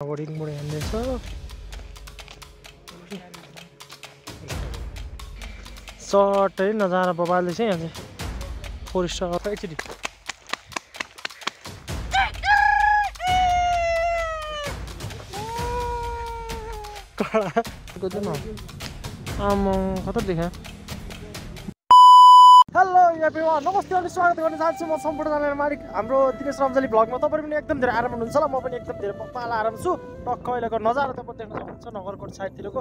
बोर्डिङबाट हिँड्दैछ सर्टै नजारा बबाल्दैछ यहाँ चाहिँ फोरेस्ट एकचोटि कडा आमा देखा एभ्रिवान नमस्ते अनि स्वागत गर्न चाहन्छु म सम्पूर्णजनालाई मालिक। हाम्रो दिनेश रम्जाली भ्लगमा तपाईँ पनि एकदम धेरै आराम हुनुहुन्छ होला म पनि एकदम धेरै पाला आराम छु। टक्क अहिलेको नजारा तपाईँ देख्न सक्नुहुन्छ नगरकोट साइडतिरको।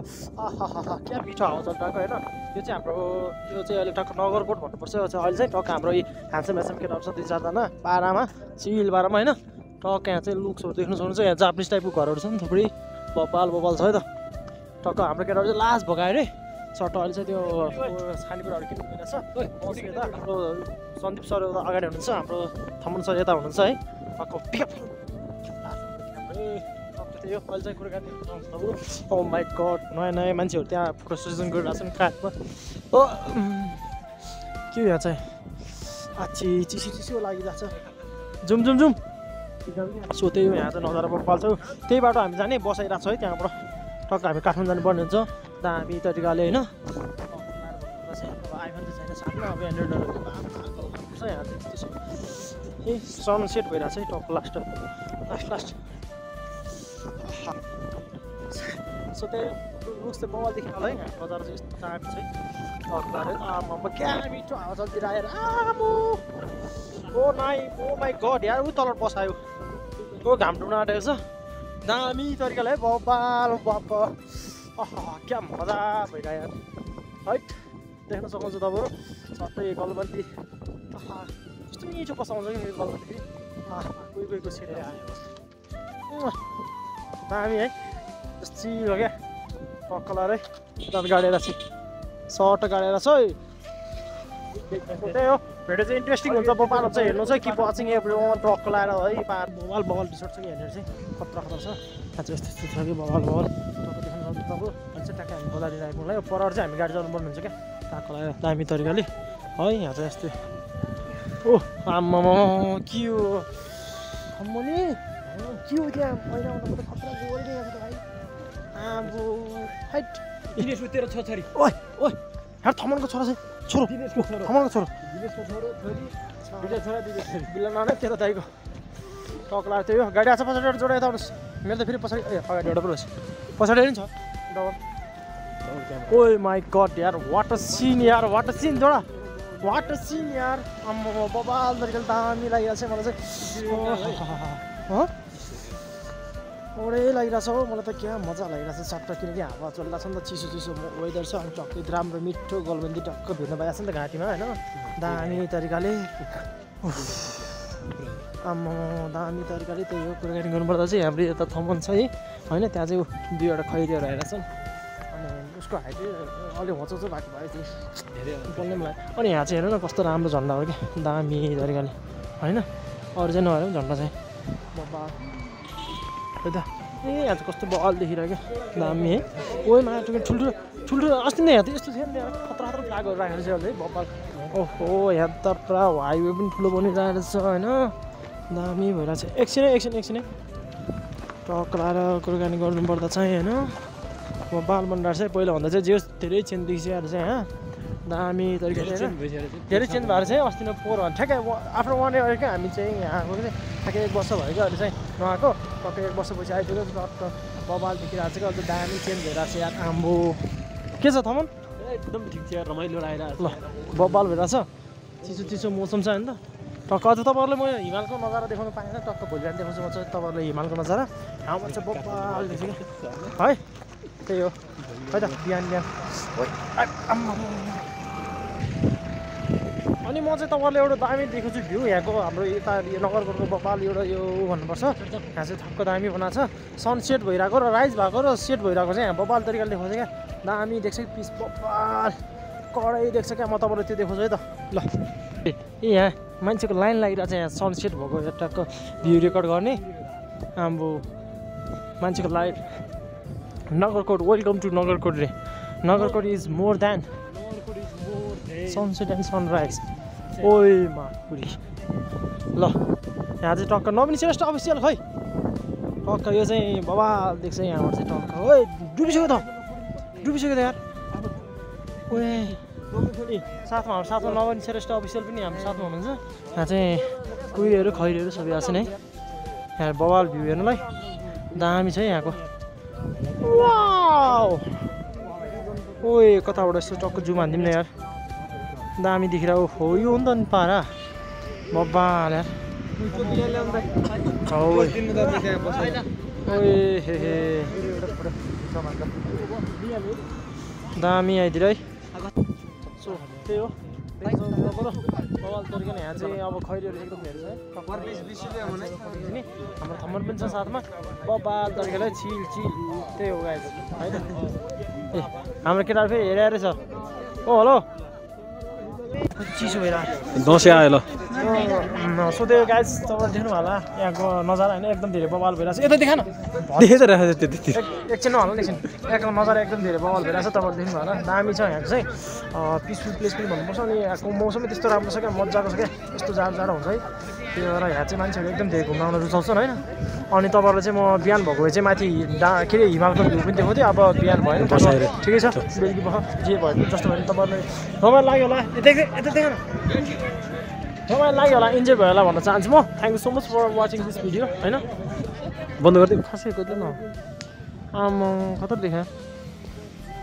क्या मिठो हावा चलिरहेको होइन? यो चाहिँ हाम्रो यो चाहिँ अहिले टक्क नगरकोट भन्नुपर्छ। यो चाहिँ अहिले चाहिँ टक्क हाम्रो यी ह्यान्डसम ह्यान्डसम केटाहरू छ दुई चारजना पारामा चिल पारामा होइन? टक्क यहाँ चाहिँ लुक्सहरू देख्नु सक्नुहुन्छ। यहाँ जापानिज टाइपको घरहरू छ नि थुप्रै। बपाल बपाल छ है त। टक्क हाम्रो केटाहरू चाहिँ लास्ट भगायो अरे सट्ट अहिले चाहिँ त्यो खानेकुराहरू किन्नु मसँग यता हाम्रो सन्दीप सर उता अगाडि हुनुहुन्छ हाम्रो थमन सर यता हुनुहुन्छ है। पिकअप त्यही हो अहिले चाहिँ कुराकानी ओ गड नयाँ नयाँ मान्छेहरू त्यहाँ फोटो सेसन गरिरहेको छन् काठमा। ओ उम्, के हो यहाँ चाहिँ? आछि चिसो चिसो लागिरहेको छ। जुम जुम जुम सो त्यही हो यहाँ चाहिँ नजारा पाल्छौँ त्यही बाटो हामी जाने बसाइरहेको छ है त्यहाँबाट। टक्क हामी काठमाडौँ जानुपर्ने हुन्छ। दामी तरिकाले होइन? अब आइफोन ए साउन्ड सेट भइरहेको छ है top last last last so है बजार चाहिँ यस्तो मिठो ओ नाइ ओ घाम आँटेको छ। दामी तरिकाले है बब अह क्या मजा भइरह्यो यार। है देख्न सक्नुहुन्छ तपाईँहरू सबै गलबन्दी आहा, कस्तो मिठो बसाउँछ कि गलबन्दी आहा, कोही कोहीको छिटो आयो। दामी है। हो क्या। कलर है तर गाडेर चाहिँ सर्ट गाडेर छ। है त्यही हो। भिडियो चाहिँ इन्ट्रेस्टिङ हुन्छ। बबाल चाहिँ हेर्नु चाहिँ। कि वाचिङ एभ्री वान ट्रक लाएर है। पार बबाल बबाल टी सर्ट छ कि हेर्ने चाहिँ। खतरा खतरा छ। चाहिँ यस्तो यस्तो छ कि बबाल बबाल तपाईँ देख्न सक्नुहुन्छ तपाईँ अहिले चाहिँ ट्याक्कै हामी खोलातिर आइपुग्नु यो पर चाहिँ हामी गाडी चलाउनु पर्ने हुन्छ क्या? ट्याक्क लगाएर दामी तरिकाले। है यहाँ चाहिँ यस्तै। ओ आम्मा के हो? अम्मले के हो त्यहाँ? पहिला आउँदा खतरा गोरिरहेको छ भाइ। आम्बो हाइट दिनेशको तेरो छोरी। ओइ ओइ यहाँ थमनको छोरा चाहिँ छोरो दिनेशको छोरो। थमनको छोरो। दिनेशको छोरो छोरी। दुईटा छोरा दुईटा छोरी। बिल्ला नानै तेरो दाइको। टक लाएर हो गाडी आएको छ पछाडि जोडेर यता आउनुहोस्। मेरो त फेरि पछाडि ए अगाडि एउटा पो रहेछ पछाडि पनि छ। डबल। ओइ माई गड यार वाट अ सिन यार वाट अ सिन जोडा। वाट अ सिन यार। आम्मा बबाल तरिकाले दामी लागिरहेको छ मलाई चाहिँ। हँ ओडै लागिरहेको छ हौ मलाई त क्या मजा लागिरहेको छ चट्ट किनकि हावा चलिरहेको छ नि त चिसो चिसो वेदर छ अनि टक्कै राम्रो मिठो गलबन्दी टक्क भिर्न पाइरहेको छ नि त घाँटीमा होइन? दामी तरिकाले। आम्मा दामी तरिकाले त्यही हो कुराकानी गर्नुपर्दा चाहिँ हाम्रो यता थमन छ है। होइन त्यहाँ चाहिँ दुईवटा खैरीहरू छन्। अनि उसको हाइट अलि होचो चाहिँ भएको भयो त्यो धेरै बोल्ने मलाई। अनि यहाँ चाहिँ हेर न कस्तो राम्रो झन्डा हो क्या दामी तरिकाले होइन अरू चाहिँ नभएर पनि झन्डा चाहिँ खै त ए यहाँ चाहिँ कस्तो बल देखिरहेको क्या दामी है। ओइ मा ठुल्ठुलो ठुल्ठुलो अस्ति नै यहाँ त यस्तो थियो नि त्यहाँ खतरा खतरा फ्ल्यागहरू राखेर चाहिँ अहिले बब्बाल ओहो यहाँ त पुरा हाइवे पनि ठुलो बनिरहेको छ होइन। दामी भइरहेको छ। एकछिन एकछिन एकछिन टक लाएर कुराकानी गर्नुपर्दा चाहिँ होइन? म बाल बन्डार चाहिँ पहिलाभन्दा चाहिँ जे होस् धेरै चेन्ज देखिसकेको चाहिँ यहाँ दामी तरिकाले होइन? धेरै चेन्ज भएर चाहिँ अस्ति नै भयो ठ्याक्कै आफ्टर वान इयर क्या हामी चाहिँ यहाँ आएको चाहिँ ठ्याक्कै एक वर्ष भयो क्या अहिले चाहिँ नआएको टक्कै एक वर्षपछि आइपुग्यो। टक्क बबाल देखिरहेको छ क्या अहिले दामी चेन्ज भइरहेको छ यार आम्बो। के छ थमन? एकदम ठिक छ रमाइलो आइरहेको ल बबाल भइरहेछ चिसो चिसो मौसम छ होइन त? टक्क अझ तपाईँहरूलाई म हिमालको नजारा देखाउनु पाएन टक्क भोलि बिहान देखाउँछु म चाहिँ तपाईँहरूलाई हिमालको नजारा। ठाउँमा चाहिँ बबाल देख्छु क्या। है त्यही हो। है त बिहान बिहान। अनि म चाहिँ तपाईँलाई एउटा दामी देखाउँछु भ्यू। यहाँको हाम्रो यता नगरकोटको बबाल एउटा यो भन्नुपर्छ। यहाँ चाहिँ थक्क दामी बनाएको छ। सनसेट भइरहेको र राइज भएको र सेट भइरहेको चाहिँ यहाँ बबाल तरिकाले देखाउँछ क्या। दामी देख्छ कि पिस बबाल कडै देख्छ क्या। म तपाईँलाई त्यो देखाउँछु है त। ल। ए यहाँ मान्छेको लाइन लागिरहेको छ यहाँ सनसेट भएको टक्क भ्यू रेकर्ड गर्ने। आम्बो मान्छेको light Nagarkot welcome to Nagarkot रे। Nagarkot is more than sunset and sunrise ओइ माकुरी। ल यहाँ चाहिँ टक्क नवीन श्रेष्ठ अफिसियल खै टक्क यो चाहिँ बाबा देख्छ यहाँबाट चाहिँ टक्क ओए डुबिसक्यो त। डुबिसक्यो त यार। ओए साथमा हाम्रो साथमा नवन श्रेष्ठ अफिसियल पनि हाम्रो साथमा हुनुहुन्छ। यहाँ चाहिँ कुहिरोहरू खैरोहरू सबै आएको छ नि है। यहाँ बवाल भ्यू हेर्नुलाई। दामी छ यहाँको। ओए कताबाट यसो टक्क जुम हानिदिउँ न यार। दामी देखेर हो यो हो नि त नि पारा। बब्बाल यार। ओए। दामी आइदिएर है। सो त्यही हो। बवाल तरिकाले यहाँ चाहिँ अब खैरीहरू एकदम धेरै छ है। नि हाम्रो थम्मर पनि छ साथमा। बबाल तरिकाले चिल चिल। त्यही हो गाइज होइन? ए हाम्रो केटाहरू फेरि हेरेर छ ओ हेलो। चिसो भइरहेको दसैँ आयो ल। सोध्यो गाइज तपाईँले देख्नु होला यहाँको नजारा होइन एकदम धेरै बवाल भइरहेको छ यता देखा न देखेँ त रहेछ त्यति एक- एकछिन नि एकछिन यहाँको नजारा एकदम धेरै बवाल भइरहेको छ तपाईँले देख्नु होला दामी छ यहाँको चाहिँ पिसफुल प्लेस पनि भन्नुपर्छ अनि यहाँको मौसमै त्यस्तो राम्रो छ क्या मजाको छ क्या यस्तो जाडो जाडो हुन्छ है त्यही भएर यहाँ चाहिँ मान्छेहरू एकदम धेरै घुम्न आउन रुचाउँछन् होइन अनि तपाईँहरूलाई चाहिँ म बिहान भएको भए चाहिँ माथि डा के अरे हिमालको भ्यू पनि देखाउँथेँ अब बिहान भएन। ठिकै छ बेलुकी भयो जे भयो जस्तो भयो तपाईँलाई तपाईँलाई लाग्यो होला यता यता देख तपाईँलाई लाग्यो होला इन्जोय भयो होला भन्न चाहन्छु म। Thank you so much for watching this video होइन? बन्द गरिदिउँ। खासै कति न आमा खतर देखायो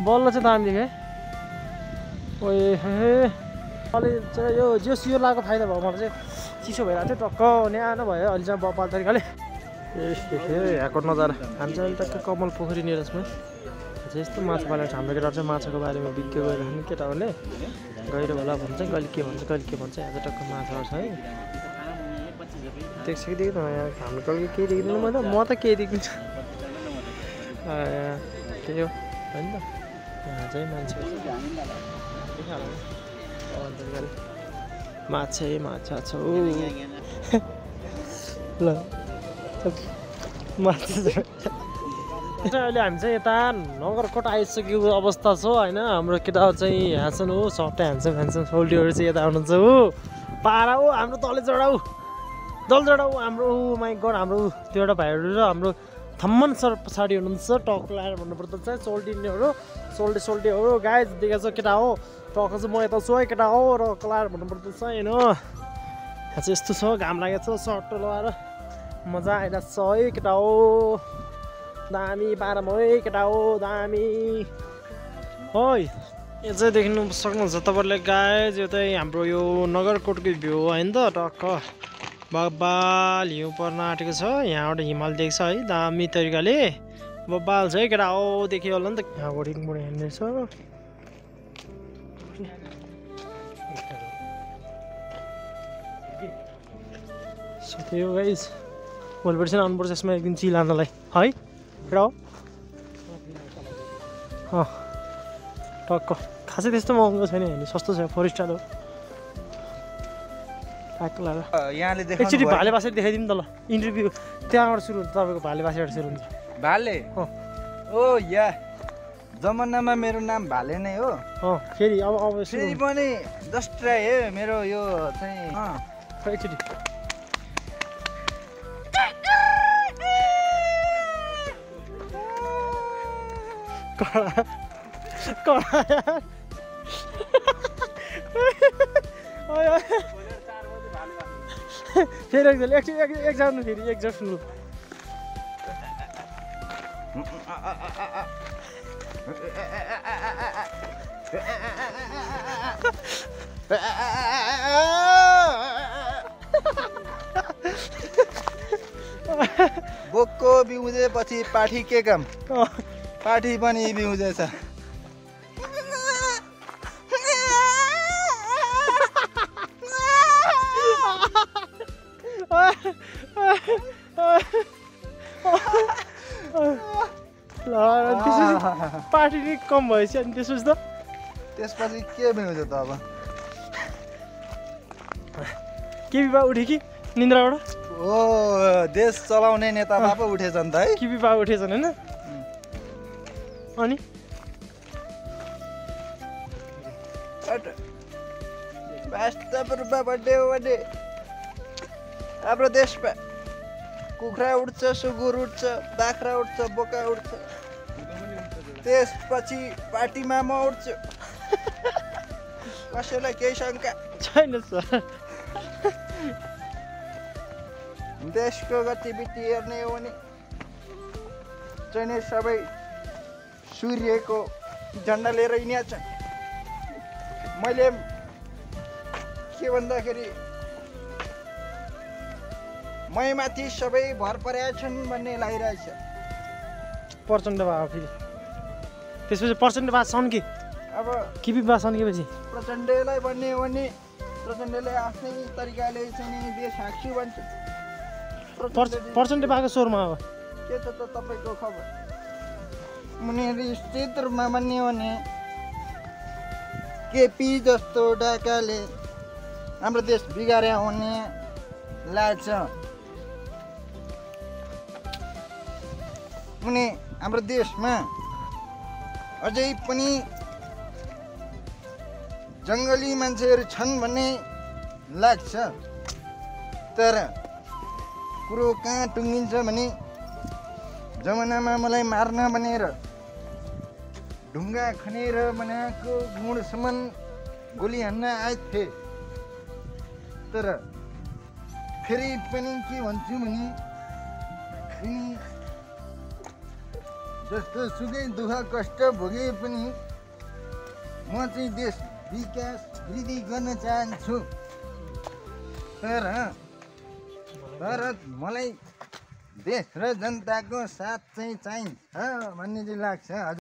बल्ल चाहिँ दामी देखाएँ ओए हे अलि चाहिँ यो जो सियो लगाएको फाइदा भयो मलाई चाहिँ। चिसो भइरहेको थियो टक्क। न्यानो भयो। अहिले चाहिँ बपाल तरिकाले ए यहाँको नजारा। हामी चाहिँ अहिले टक्क कमल पोखरी निरजमा चाहिँ यस्तो माछा पालेको छ। हाम्रो केटाहरू चाहिँ माछाको बारेमा विज्ञ गरिरहने केटाहरूले गहिरो होला भन्छ। कहिले के भन्छ कहिले के भन्छ यहाँ टक्क माछाहरू छ है। देख्छ कि देख्दैन हाम्रो कहिले केही देख्दैन। म त म त केही देखिन्छ त्यही हो होइन त। यहाँ चाहिँ मान्छे माछै माछा छ। ल माछा अहिले हामी चाहिँ यता नगरकोट आइसकेको अवस्था छ होइन? हाम्रो केटाहरू चाहिँ यहाँ छन् हो सबै ह्यान्डसम ह्यान्डसम सोल्टीहरू चाहिँ यता आउनुहुन्छ हो? पारा हो हाम्रो तले चढाउ दलजडा ऊ हाम्रो गड हाम्रो त्यो एउटा भाइहरू र हाम्रो थम्मन सर पछाडि हुनुहुन्छ टक लगाएर भन्नुपर्दा चाहिँ सोल्टिनेहरू सोल्टे सोल्टेहरू गाई देखेको छ केटा हो? टक चाहिँ म यता छु है केटा हो? र कलाएर भन्नुपर्दा चाहिँ होइन? चाहिँ यस्तो छ घाम लागेको छ सर्ट लगाएर। मजा आइरहेको छ है केटा हो? दामी पारामा है केटा हो दामी। है यो चाहिँ देख्नु सक्नुहुन्छ तपाईँहरूले गाई यो चाहिँ हाम्रो यो नगरकोटको भ्यू हो होइन त टक्क। बब्बाल हिउँ पर्न आँटेको छ यहाँबाट हिमाल देख्छ है दामी तरिकाले। बब्बाल छ है केटा हो देखियो होला नि त हिँड्बाट हेर्नेछ सो त्यही हो चाहिँ आउनुपर्छ यसमा एक दिन चिल हान्नलाई है? अँ टक्क खासै त्यस्तो महँगो छैन हेर्नु सस्तो छ फोर स्टार हो ट्याक यहाँले एकचोटि भाले बासेर देखाइदिउँ त ल इन्टरभ्यू त्यहाँबाट सुरु हुन्छ तपाईँको भाले बासेबाट सुरु हुन्छ भाले। ओ या जमानामा मेरो नाम भाले नै हो फेरि अब अब फेरि। पनि जस्ट ट्राई है मेरो यो चाहिँ एकचोटि कडा कडा। फेरि एकचोटि एकचोटि एक एक जानु फेरि एक जानु सुन्नु बोक्को बिउजेपछि पाठी के काम पाठी पनि त्यसपछि पार्टी नै कम भएपछि अनि त्यसपछि त? त्यसपछि के बिउज त अब? केपी बा उठ्यो कि निन्द्राबाट? ओ देश चलाउने नेता पो उठेछन् त है। केपी बा उठेछन् होइन? अनि? हाम्रो देशमा कुखुरा उठ्छ सुँगुर उठ्छ बाख्रा उठ्छ बोका उठ्छ। त्यसपछि पार्टीमा म उठ्छु। कसैलाई केही शङ्का? छैन सर। देशको गतिविधि हेर्ने हो भने चाहिँ सबै सूर्यको झन्डा लिएर हिँडेका छन् मैले के भन्दाखेरि मैमाथि सबै भर परेका छन् भन्ने लागिरहेछ। प्रचण्ड भयो फेरि। त्यसपछि प्रचण्ड छन् कि? अब किपी कि पछि? प्रचण्डलाई भन्ने हो भने प्रचण्डले आफ्नै तरिकाले चाहिँ देश हाँक्छु भन्छ प्रचण्ड भएको स्वरमा अब के छ त तपाईँको खबर? मुनि निश्चित रूपमा हो भने केपी जस्तो डाकाले हाम्रो देश बिगार्या हुने लाग्छ। अनि हाम्रो देशमा अझै पनि जङ्गली मान्छेहरू छन् भन्ने लाग्छ। तर कुरो कहाँ टुङ्गिन्छ भने जमानामा मलाई मार्न भनेर ढुङ्गा खनेर बनाएको गुणसम्म गोली हान्न आएको थिएँ। तर फेरि पनि के भन्छु भने जस्तो सुकै दुःख कष्ट भोगे पनि म चाहिँ देश विकास वृद्धि गर्न चाहन्छु। तर तर मलाई देश र जनताको साथ चाहिँ चाहिन्छ भन्ने चाहिँ लाग्छ।